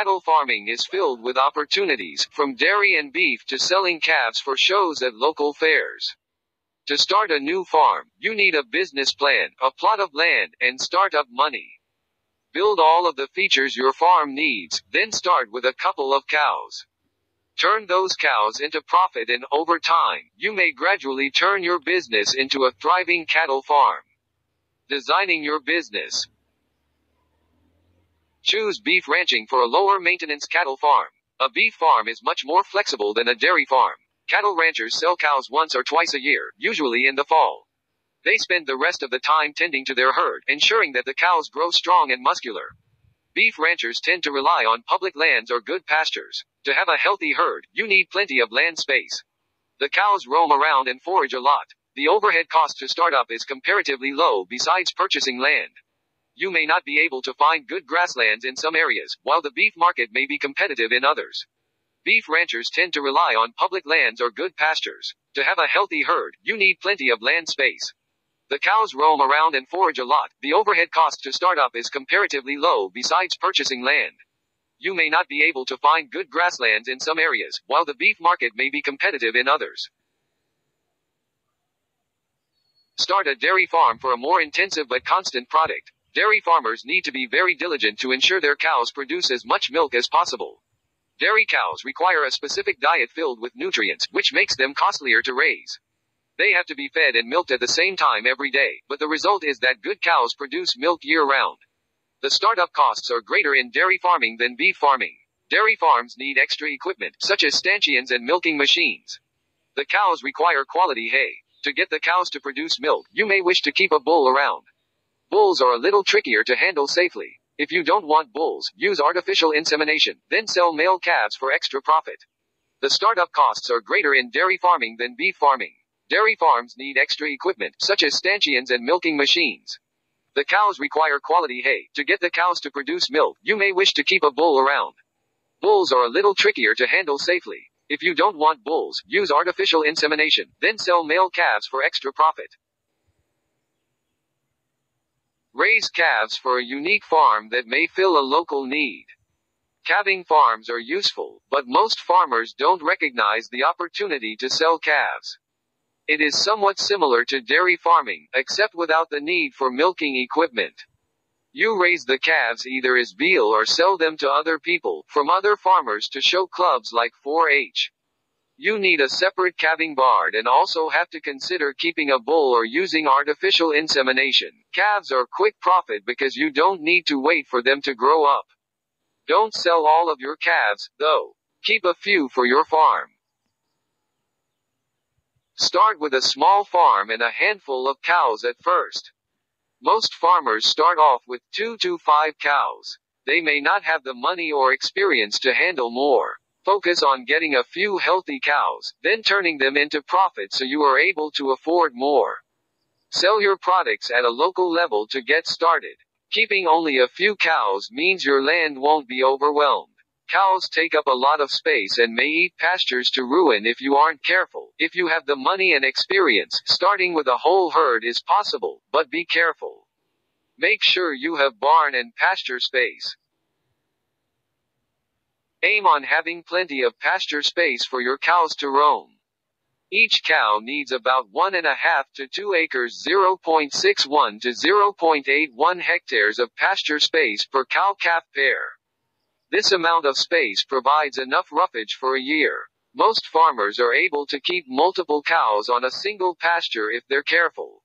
Cattle farming is filled with opportunities, from dairy and beef to selling calves for shows at local fairs. To start a new farm, you need a business plan, a plot of land, and startup money. Build all of the features your farm needs, then start with a couple of cows. Turn those cows into profit and over time, you may gradually turn your business into a thriving cattle farm. Designing your business. Choose beef ranching for a lower maintenance cattle farm. A beef farm is much more flexible than a dairy farm. Cattle ranchers sell cows once or twice a year, usually in the fall. They spend the rest of the time tending to their herd, ensuring that the cows grow strong and muscular. Beef ranchers tend to rely on public lands or good pastures. To have a healthy herd, you need plenty of land space. The cows roam around and forage a lot. The overhead cost to start up is comparatively low besides purchasing land. You may not be able to find good grasslands in some areas, while the beef market may be competitive in others. Beef ranchers tend to rely on public lands or good pastures. To have a healthy herd, you need plenty of land space. The cows roam around and forage a lot. The overhead cost to start up is comparatively low besides purchasing land. You may not be able to find good grasslands in some areas, while the beef market may be competitive in others. Start a dairy farm for a more intensive but constant product. Dairy farmers need to be very diligent to ensure their cows produce as much milk as possible. Dairy cows require a specific diet filled with nutrients, which makes them costlier to raise. They have to be fed and milked at the same time every day, but the result is that good cows produce milk year round. The startup costs are greater in dairy farming than beef farming. Dairy farms need extra equipment, such as stanchions and milking machines. The cows require quality hay. To get the cows to produce milk, you may wish to keep a bull around. Bulls are a little trickier to handle safely. If you don't want bulls, use artificial insemination, then sell male calves for extra profit. The startup costs are greater in dairy farming than beef farming. Dairy farms need extra equipment, such as stanchions and milking machines. The cows require quality hay. To get the cows to produce milk, you may wish to keep a bull around. Bulls are a little trickier to handle safely. If you don't want bulls, use artificial insemination, then sell male calves for extra profit. Raise calves for a unique farm that may fill a local need. Calving farms are useful, but most farmers don't recognize the opportunity to sell calves. It is somewhat similar to dairy farming, except without the need for milking equipment. You raise the calves either as veal or sell them to other people, from other farmers to show clubs like 4-H. You need a separate calving barn and also have to consider keeping a bull or using artificial insemination. Calves are quick profit because you don't need to wait for them to grow up. Don't sell all of your calves, though. Keep a few for your farm. Start with a small farm and a handful of cows at first. Most farmers start off with 2 to 5 cows. They may not have the money or experience to handle more. Focus on getting a few healthy cows, then turning them into profit so you are able to afford more. Sell your products at a local level to get started. Keeping only a few cows means your land won't be overwhelmed. Cows take up a lot of space and may eat pastures to ruin if you aren't careful. If you have the money and experience, starting with a whole herd is possible, but be careful. Make sure you have barn and pasture space. Aim on having plenty of pasture space for your cows to roam. Each cow needs about 1.5 to 2 acres 0.61 to 0.81 hectares of pasture space per cow-calf pair. This amount of space provides enough roughage for a year. Most farmers are able to keep multiple cows on a single pasture if they're careful.